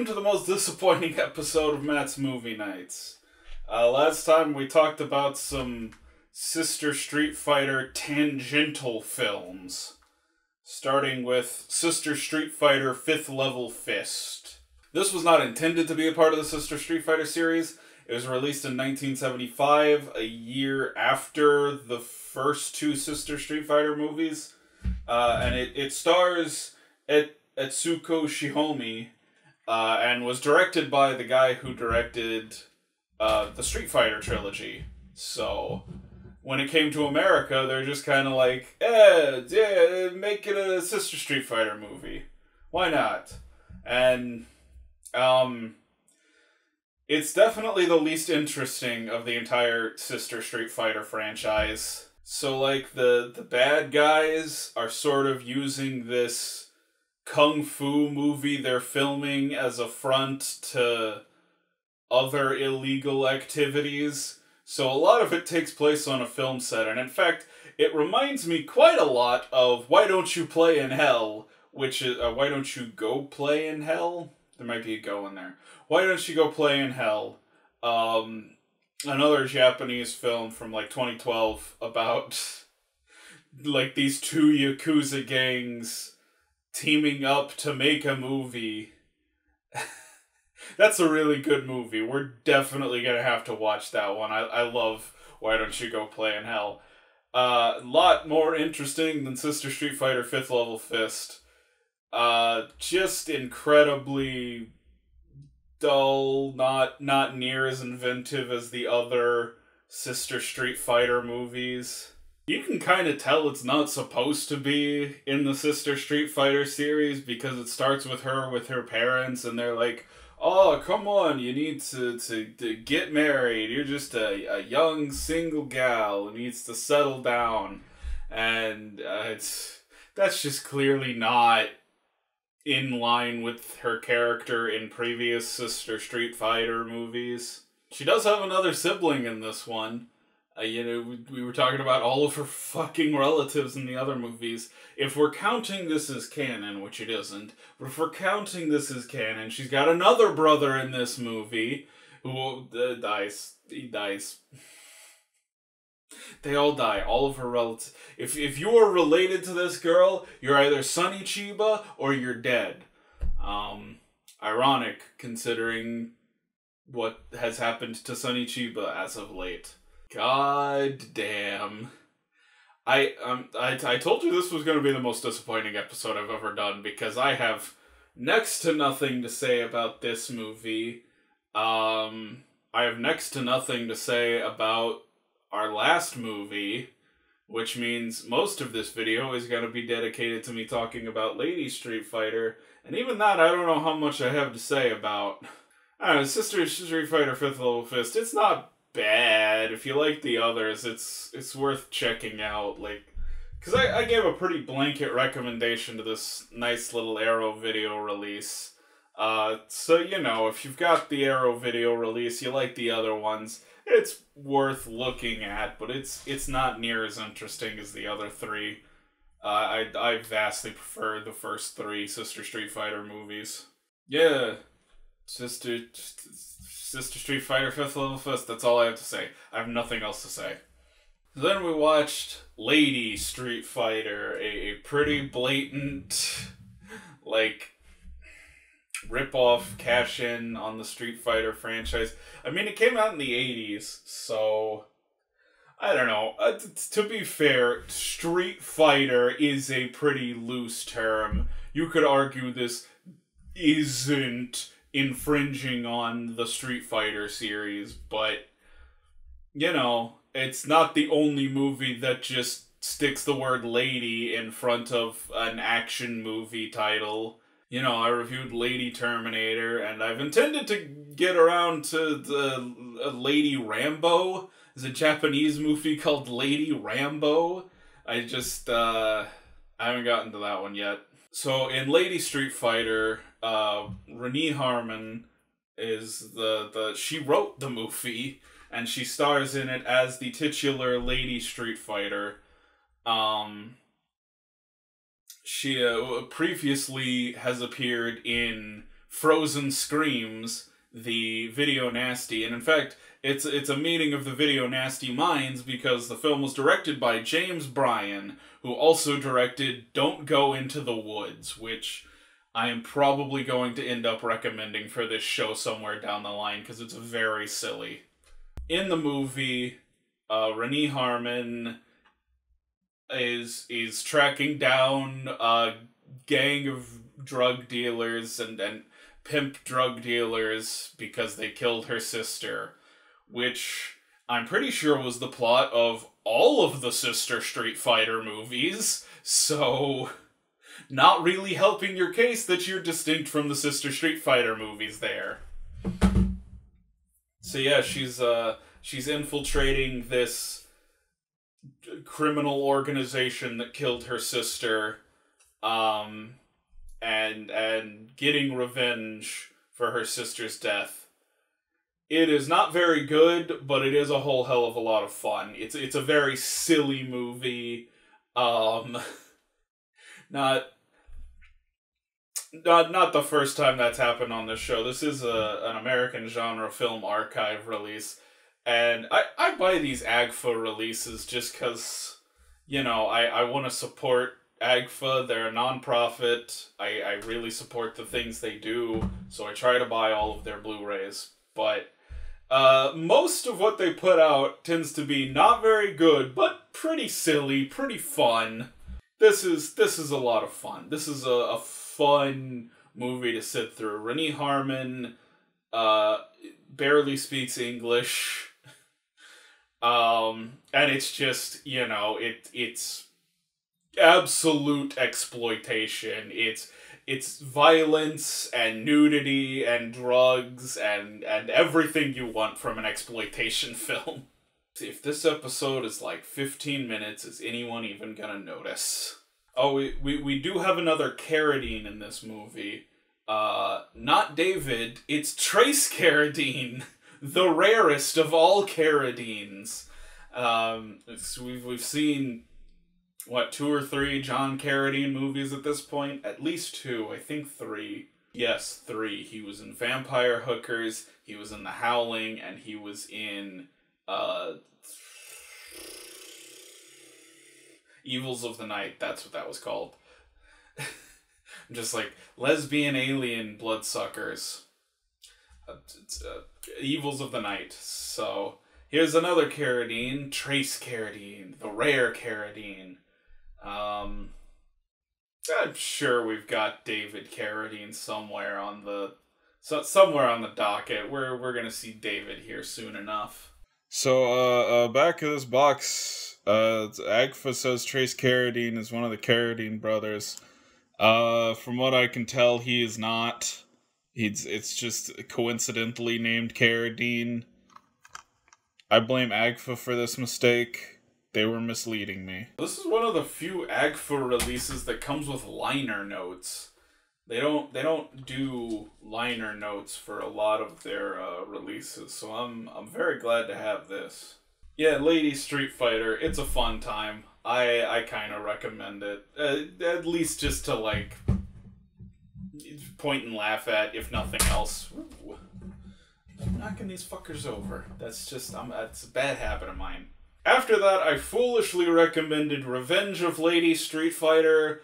Welcome to the most disappointing episode of Matt's Movie Nights. Uh, last time we talked about some Sister Street Fighter tangential films, starting with Sister Street Fighter 5th Level Fist. This was not intended to be a part of the Sister Street Fighter series. It was released in 1975, a year after the first two Sister Street Fighter movies. Uh, and it, it stars Et- Etsuko Shihomi uh, and was directed by the guy who directed uh, the Street Fighter trilogy. So when it came to America, they're just kind of like, eh, yeah, make it a Sister Street Fighter movie. Why not? And um, it's definitely the least interesting of the entire Sister Street Fighter franchise. So like the the bad guys are sort of using this kung fu movie they're filming as a front to other illegal activities. So a lot of it takes place on a film set and in fact it reminds me quite a lot of Why Don't You Play in Hell, which is uh, Why Don't You Go Play in Hell? There might be a go in there. Why Don't You Go Play in Hell? Um, another Japanese film from like 2012 about like these two Yakuza gangs teaming up to make a movie. That's a really good movie. We're definitely gonna have to watch that one. I, I love Why Don't You Go Play in Hell. A uh, lot more interesting than Sister Street Fighter 5th Level Fist. Uh, just incredibly dull, not not near as inventive as the other Sister Street Fighter movies. You can kind of tell it's not supposed to be in the Sister Street Fighter series because it starts with her with her parents and they're like, "Oh, come on, you need to to, to get married. You're just a, a young single gal who needs to settle down." And uh, it's that's just clearly not in line with her character in previous Sister Street Fighter movies. She does have another sibling in this one. Uh, you know, we, we were talking about all of her fucking relatives in the other movies. If we're counting this as canon, which it isn't, but if we're counting this as canon, she's got another brother in this movie who uh, dies. He dies. They all die. All of her relatives. If if you are related to this girl, you're either Sonny Chiba or you're dead. Um, ironic considering what has happened to Sonny Chiba as of late. God damn. I um I, I told you this was going to be the most disappointing episode I've ever done because I have next to nothing to say about this movie. Um I have next to nothing to say about our last movie, which means most of this video is going to be dedicated to me talking about Lady Street Fighter, and even that I don't know how much I have to say about. I don't know, Sister Street Fighter 5th Level Fist, it's not bad. If you like the others, it's it's worth checking out. Like, because I, I gave a pretty blanket recommendation to this nice little Arrow video release. Uh, so, you know, if you've got the Arrow video release, you like the other ones, it's worth looking at, but it's it's not near as interesting as the other three. Uh, I I vastly prefer the first three Sister Street Fighter movies. Yeah, Sister Sister Street Fighter Fifth Level Fist. That's all I have to say. I have nothing else to say. Then we watched Lady Street Fighter, a, pretty blatant, like rip off cash in on the Street Fighter franchise. I mean, it came out in the 80s, so I don't know. Uh, to be fair, Street Fighter is a pretty loose term. You could argue this isn't infringing on the Street Fighter series, but you know, it's not the only movie that just sticks the word lady in front of an action movie title you know, I reviewed Lady Terminator, and I've intended to get around to the uh, Lady Rambo. There's a Japanese movie called Lady Rambo. I just, uh, I haven't gotten to that one yet. So in Lady Street Fighter, uh, Renee Harmon is the, the, she wrote the movie, and she stars in it as the titular Lady Street Fighter. Um, she uh, previously has appeared in Frozen Screams, the Video Nasty, and in fact, it's it's a meeting of the Video Nasty minds because the film was directed by James Bryan, who also directed Don't Go Into the Woods, which I am probably going to end up recommending for this show somewhere down the line because it's very silly. In the movie, uh, Renee Harmon is is tracking down a gang of drug dealers and and pimp drug dealers because they killed her sister, which I'm pretty sure was the plot of all of the sister Street Fighter movies. So not really helping your case that you're distinct from the sister Street Fighter movies there. So yeah, she's uh she's infiltrating this criminal organization that killed her sister um and and getting revenge for her sister's death. It is not very good, but it is a whole hell of a lot of fun. It's it's a very silly movie. Um not not not the first time that's happened on this show. This is a an American genre film archive release, and I I buy these AGFA releases just because you know I I want to support AGFA. They're a nonprofit. I I really support the things they do, so I try to buy all of their Blu-rays. But uh, most of what they put out tends to be not very good, but pretty silly, pretty fun. This is this is a lot of fun. This is a, a fun movie to sit through. Renee Harmon uh, barely speaks English. Um, and it's just, you know, it it's absolute exploitation. It's it's violence and nudity and drugs and and everything you want from an exploitation film. If this episode is like 15 minutes, is anyone even gonna notice? Oh, we, we, we do have another Carradine in this movie. Uh, not David, it's Trace Carradine, the rarest of all Carradines. Um, we've, we've seen, what, two or three John Carradine movies at this point? At least two, I think three. Yes, three. He was in Vampire Hookers, he was in The Howling, and he was in, uh, Evils of the Night. That's what that was called. Just like lesbian alien bloodsuckers. Uh, uh, Evils of the Night. So here's another Carradine, Trace Carradine, the rare Carradine. Um, I'm sure we've got David Carradine somewhere on the so somewhere on the docket. We're we're gonna see David here soon enough. So uh, uh back of this box uh, Agfa says Trace Carradine is one of the Carradine brothers. Uh, from what I can tell, he is not. He's it's just coincidentally named Carradine. I blame Agfa for this mistake. They were misleading me. This is one of the few Agfa releases that comes with liner notes. They don't they don't do liner notes for a lot of their uh, releases, so I'm I'm very glad to have this. Yeah, Lady Street Fighter. It's a fun time. I I kind of recommend it. Uh, at least just to like point and laugh at, if nothing else. I'm knocking these fuckers over. That's just I'm. That's a bad habit of mine. After that, I foolishly recommended Revenge of Lady Street Fighter,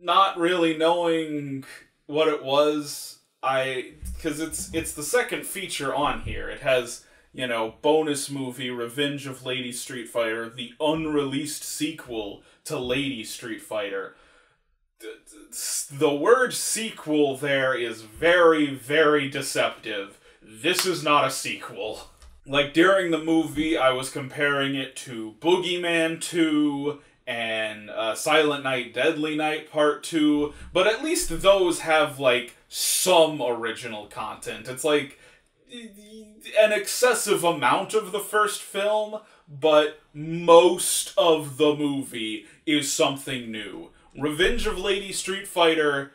not really knowing what it was. I because it's it's the second feature on here. It has you know, bonus movie Revenge of Lady Street Fighter, the unreleased sequel to Lady Street Fighter. The word sequel there is very, very deceptive. This is not a sequel. Like during the movie, I was comparing it to Boogeyman 2 and uh, Silent Night, Deadly Night Part 2, but at least those have like some original content. It's like an excessive amount of the first film, but most of the movie is something new. Revenge of Lady Street Fighter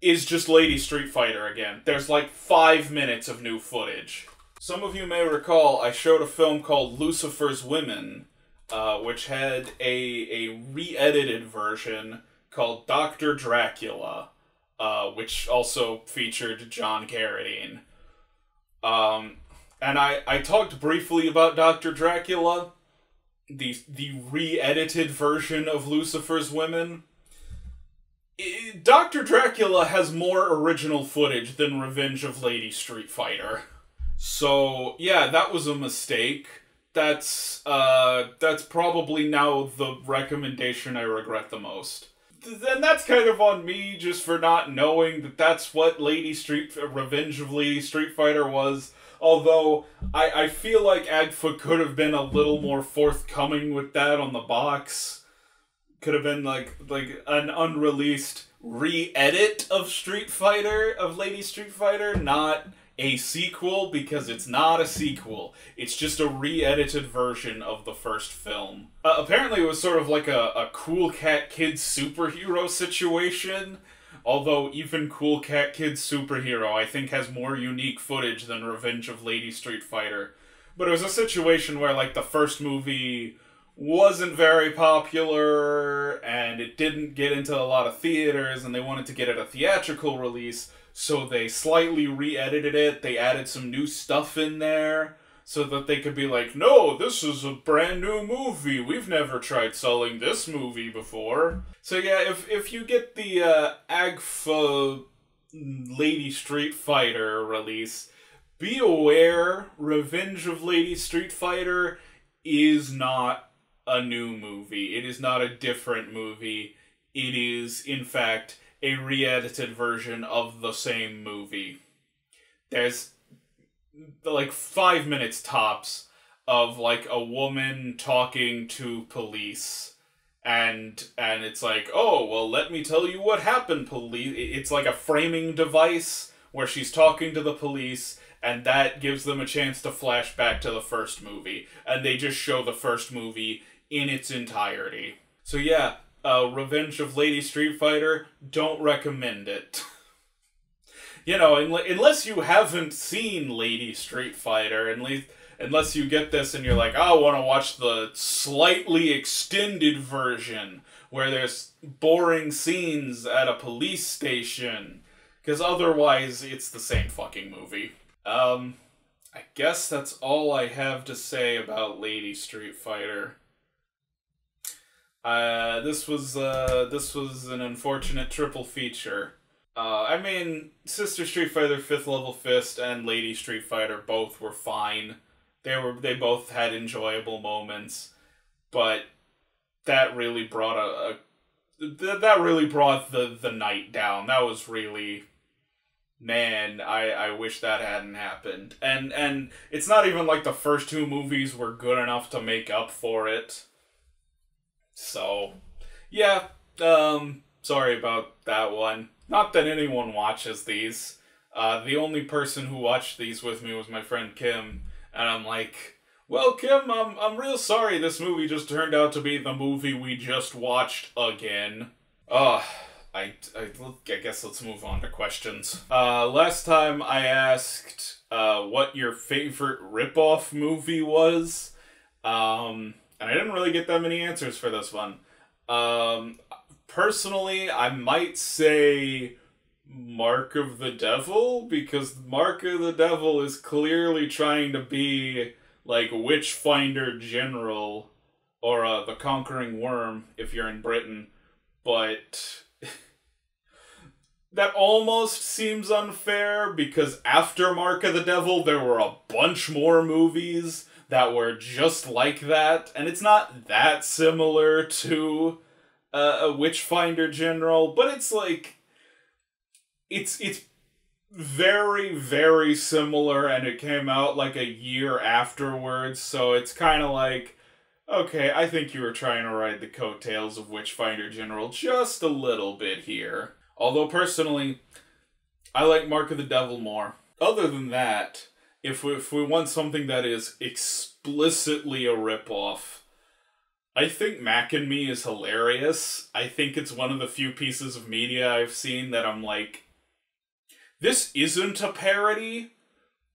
is just Lady Street Fighter again. There's like five minutes of new footage. Some of you may recall I showed a film called Lucifer's Women, uh, which had a, a re edited version called Dr. Dracula. uh, which also featured John Carradine. Um, and I, I talked briefly about Dr. Dracula, the the re-edited version of Lucifer's Women. Dr. Dracula has more original footage than Revenge of Lady Street Fighter. So, yeah, that was a mistake. That's uh that's probably now the recommendation I regret the most. Then that's kind of on me just for not knowing that that's what Lady Street Revenge of Lady Street Fighter was. Although I I feel like Agfa could have been a little more forthcoming with that on the box. Could have been like like an unreleased re-edit of Street Fighter of Lady Street Fighter, not a sequel because it's not a sequel. It's just a re-edited version of the first film. Uh, apparently, it was sort of like a, a Cool Cat Kid superhero situation. Although even Cool Cat Kid Superhero, I think, has more unique footage than Revenge of Lady Street Fighter. But it was a situation where, like, the first movie wasn't very popular and it didn't get into a lot of theaters and they wanted to get it a theatrical release so they slightly re-edited it they added some new stuff in there so that they could be like no this is a brand new movie we've never tried selling this movie before so yeah if if you get the uh, agfa lady street fighter release be aware revenge of lady street fighter is not a new movie. It is not a different movie. It is, in fact, a re edited version of the same movie. There's like five minutes tops of like a woman talking to police and and it's like oh well let me tell you what happened police it's like a framing device where she's talking to the police and that gives them a chance to flash back to the first movie and they just show the first movie in its entirety. So yeah, uh, Revenge of Lady Street Fighter, don't recommend it. you know, unless you haven't seen Lady Street Fighter, unless unless you get this and you're like, oh, I want to watch the slightly extended version where there's boring scenes at a police station, because otherwise it's the same fucking movie. Um, I guess that's all I have to say about Lady Street Fighter. Uh, this was uh, this was an unfortunate triple feature. Uh, I mean, Sister Street Fighter Fifth Level Fist and Lady Street Fighter both were fine. They were they both had enjoyable moments, but that really brought a, a that really brought the the night down. That was really man, I I wish that hadn't happened. And and it's not even like the first two movies were good enough to make up for it. So, yeah, um, sorry about that one. Not that anyone watches these. Uh, the only person who watched these with me was my friend Kim, and I'm like, well, Kim, I'm, I'm real sorry this movie just turned out to be the movie we just watched again. Ugh. I, I, I guess let's move on to questions. Uh, last time I asked uh, what your favorite ripoff movie was. Um, and I didn't really get that many answers for this one. Um, personally, I might say Mark of the Devil because Mark of the Devil is clearly trying to be like Witchfinder General or uh, the Conquering Worm if you're in Britain, but that almost seems unfair because after Mark of the Devil there were a bunch more movies that were just like that, and it's not that similar to uh, a Witchfinder General, but it's like it's it's very very similar, and it came out like a year afterwards, so it's kind of like. Okay, I think you were trying to ride the coattails of Witchfinder General just a little bit here. Although, personally, I like Mark of the Devil more. Other than that, if we, if we want something that is explicitly a ripoff, I think Mac and Me is hilarious. I think it's one of the few pieces of media I've seen that I'm like, this isn't a parody,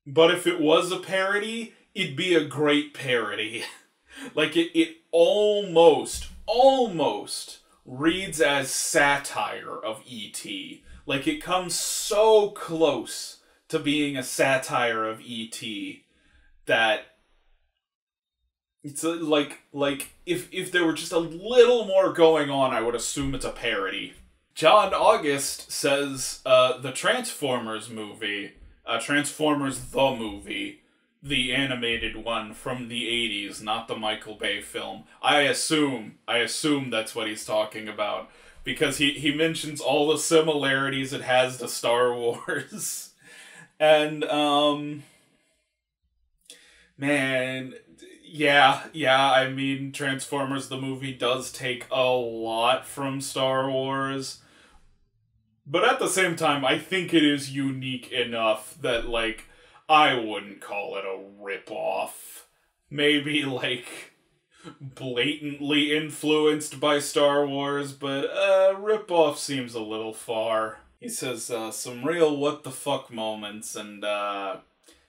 but if it was a parody, it'd be a great parody. like it, it almost, almost reads as satire of E.T. Like it comes so close to being a satire of E.T. that it's a, like like if if there were just a little more going on, I would assume it's a parody. John August says uh, the Transformers movie, uh, Transformers the movie, the animated one from the 80s, not the Michael Bay film. I assume, I assume that's what he's talking about because he he mentions all the similarities it has to Star Wars. And um man, yeah, yeah, I mean Transformers the movie does take a lot from Star Wars. But at the same time, I think it is unique enough that like I wouldn't call it a rip-off. Maybe like blatantly influenced by Star Wars, but uh rip-off seems a little far. He says uh, some real what the fuck moments and uh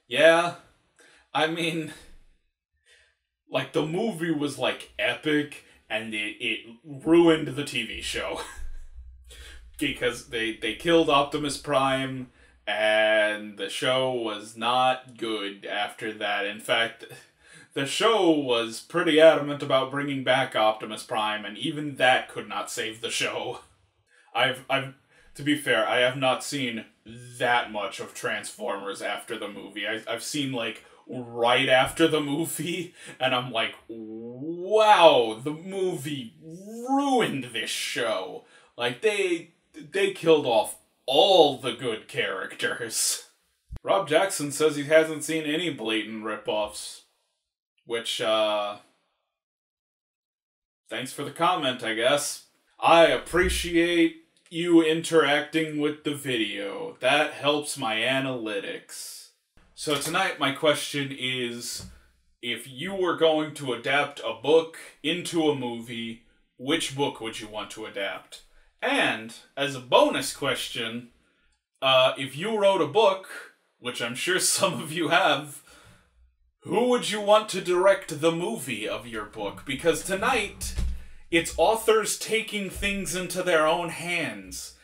yeah, I mean like the movie was like epic and it, it ruined the TV show. because they they killed Optimus Prime and the show was not good after that. In fact, the show was pretty adamant about bringing back Optimus Prime and even that could not save the show. I've I've to be fair, I have not seen that much of Transformers after the movie. I, I've seen like right after the movie, and I'm like, wow, the movie ruined this show. Like they they killed off all the good characters. Rob Jackson says he hasn't seen any blatant ripoffs. Which, uh. Thanks for the comment, I guess. I appreciate you interacting with the video. That helps my analytics. So, tonight, my question is if you were going to adapt a book into a movie, which book would you want to adapt? And as a bonus question, uh, if you wrote a book, which I'm sure some of you have, who would you want to direct the movie of your book? Because tonight, it's authors taking things into their own hands.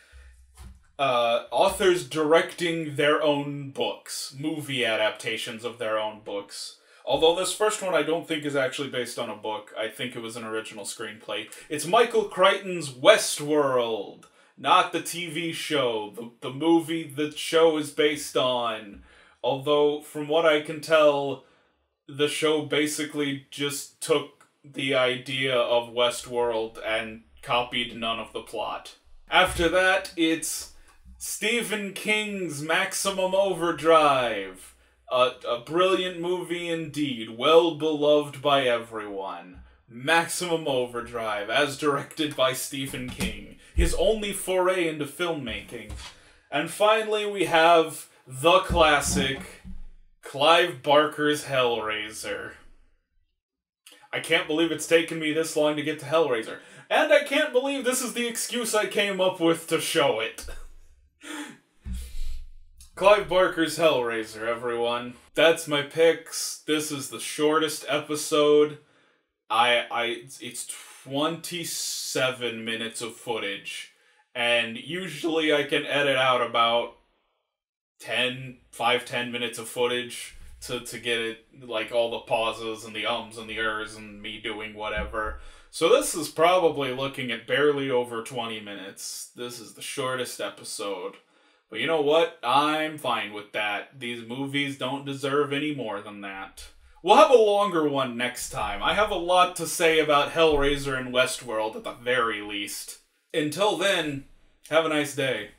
Uh, authors directing their own books, movie adaptations of their own books. Although this first one I don't think is actually based on a book. I think it was an original screenplay. It's Michael Crichton's Westworld, not the TV show, the, the movie the show is based on. Although, from what I can tell, the show basically just took the idea of Westworld and copied none of the plot. After that, it's Stephen King's Maximum Overdrive. A, a brilliant movie indeed, well beloved by everyone. Maximum Overdrive, as directed by Stephen King, his only foray into filmmaking. And finally, we have the classic Clive Barker's Hellraiser. I can't believe it's taken me this long to get to Hellraiser. And I can't believe this is the excuse I came up with to show it. Clive Barker's Hellraiser, everyone. That's my picks. This is the shortest episode. I I it's 27 minutes of footage and usually I can edit out about 10 5 10 minutes of footage to to get it like all the pauses and the ums and the ers and me doing whatever. So this is probably looking at barely over 20 minutes. This is the shortest episode. But you know what? I'm fine with that. These movies don't deserve any more than that. We'll have a longer one next time. I have a lot to say about Hellraiser and Westworld at the very least. Until then, have a nice day.